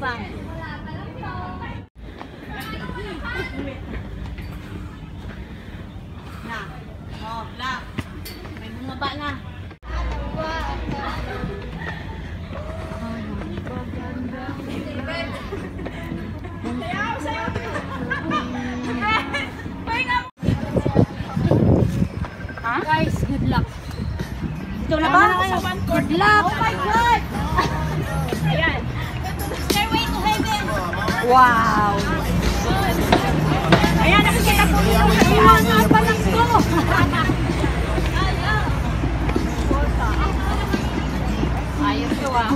bang? Na. Oh, black. May bumaba na. Guys, good luck. Ito na ba? Good luck. Wow. Ayan, nakikita ko. Ayan nga pala ko. Ayos to ah.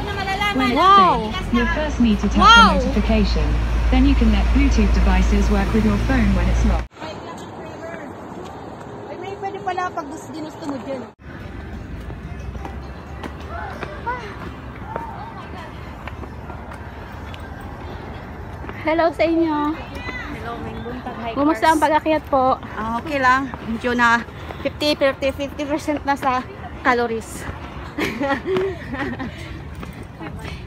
Ano malalaman? When Wow. you'll first need to tap Wow. the notification. Then you can let Bluetooth devices work with your phone when it's locked. Ay, pwede pala pag gusto ginusto mo dyan. Hello sa inyo. Hello, may buntag hikers. Kumusta ang pag-akyat po? Ah, okay lang. Medyo na 50, 50, 50% na sa calories.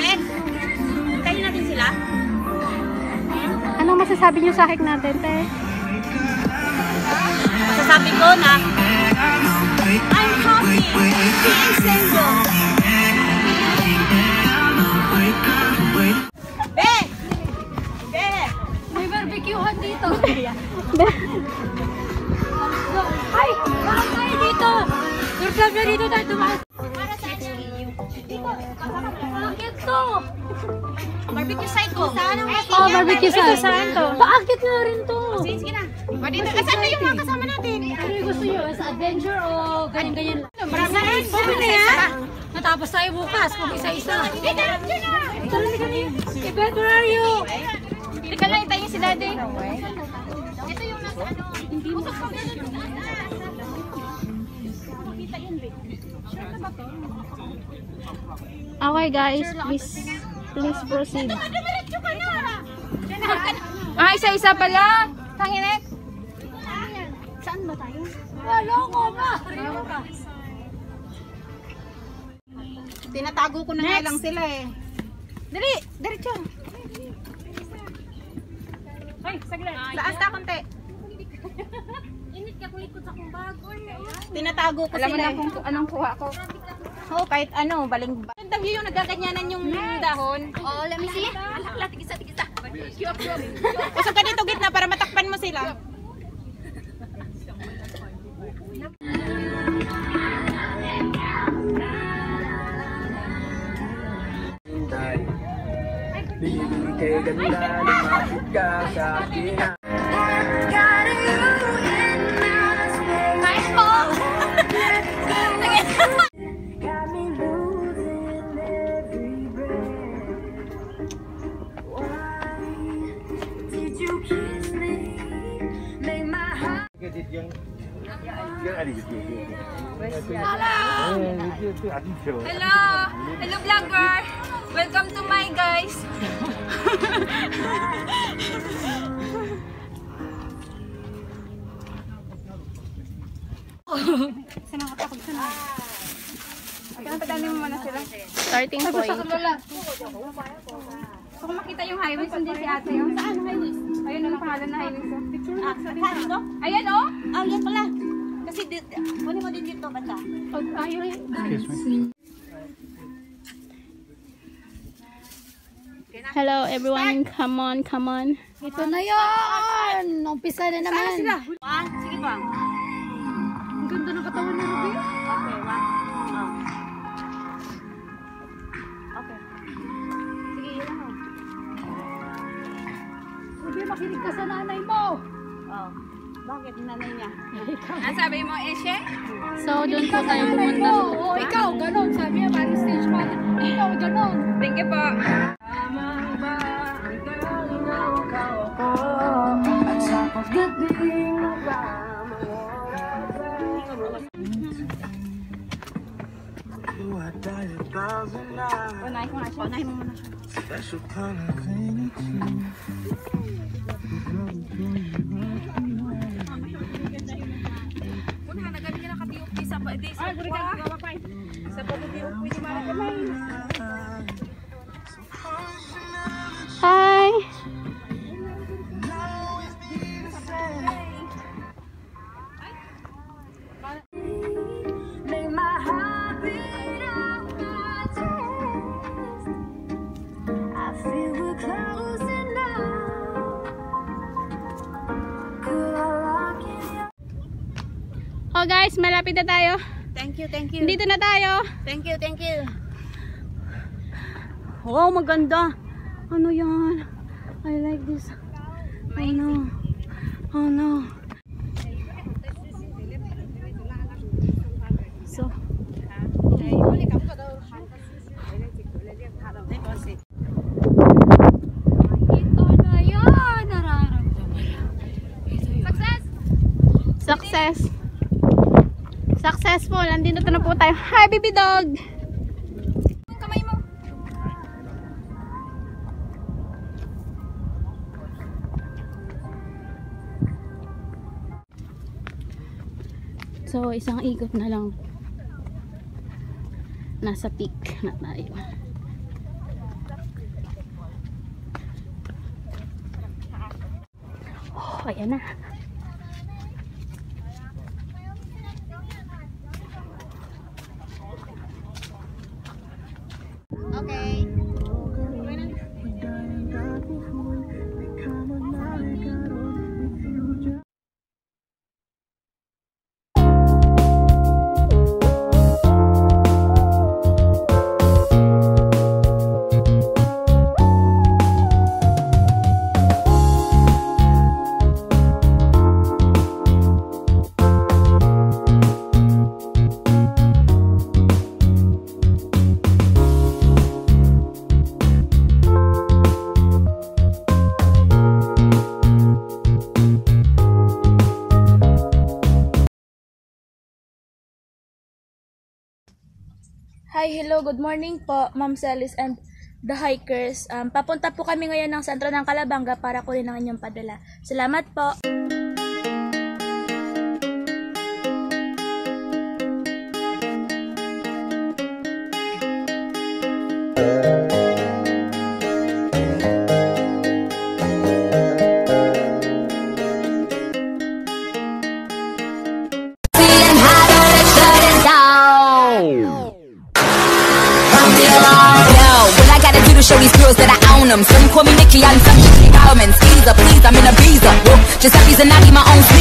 Ben, hintayin natin sila. Anong masasabi niyo sa hike natin, te? Masasabi ko na I'm happy being Na dito tayo tumakas. Para sa Dito, Bakit to? barbecue site ko. Saan ang Oh, barbecue saan to? Paakit na rin to. Sige, sige na. O, dito. Asan na yung mga kasama natin? Ano yung gusto nyo? Sa adventure o ganyan-ganyan lang? Marami na rin. Okay na yan. Natapos tayo bukas kung isa-isa. Dito, dito na. Tara na kami. Ibet, where are you? Teka lang, hintayin si daddy. Ito yung nasa ano. Hindi mo Okay guys, please please proceed. Ah, isa-isa pala. Tanginet. Saan ba tayo? Wala ko ba? Tinatago ko na nga lang sila eh. Dali, diretso. Ay, saglit. Taas ka konti. Init ka kulikot sa kong bago. Tinatago ko Alam mo sila. na eh. kung anong kuha ko. Oo, kahit ano, baling ba. Ang view yung nagkaganyanan yung dahon. Oh, let me see. Alak, tigisa, tigisa. Usog ka dito gitna para matakpan mo sila. Bibigay kay ganda, lumapit ka sa akin Hello! Hello vlogger! Welcome to my guys! Starting point. So kung makita yung highways, hindi si ate yun. Saan highways? Ayun ang pangalan na highways. oh. Ah, saan ito? Ayan oh! Ah, pala. Kasi, di- kunin mo din dito, bata. Oh, ayun. Hello everyone, come on, come on. Ito na yan! Umpisa na naman. Sila. Ah, sige pa. Ang ganda ng katawan ni Ruby. Okay, one. Oh. Okay. Sige, yun lang. Ruby, makinig ka sa nanay mo. Oh. Bakit nanay niya? Ang sabi mo, Eshe? So, doon po tayo pumunta sa Oo, oh, ikaw, ganon. Sabi niya, parang stage mother. Ikaw, ganon. Thank you po. Tama ba ang ikaw ikaw ako At sa pagdating mo ba Unahin mo na siya. Unahin mo muna siya. Special kind of thing Una, feel we're close enough Could I lock in your Oh guys, malapit na tayo. Thank you, thank you. Dito na tayo. Thank you, thank you. Wow, maganda. Ano yan? I like this. Oh no. Oh no. So, ito na yan. Nararamdaman. Success! Success! Successful! Andito na po tayo. Hi, baby dog! Kamay mo. So, isang ikot na lang. Nasa peak na tayo. Oh, ayan na. Hi, hello, good morning po, Ma'am Celis and the hikers. Um, papunta po kami ngayon ng sentro ng Kalabanga para kunin ang inyong padala. Salamat po. Please, I'm in a visa. Whoop, Giuseppe's and I need my own speak.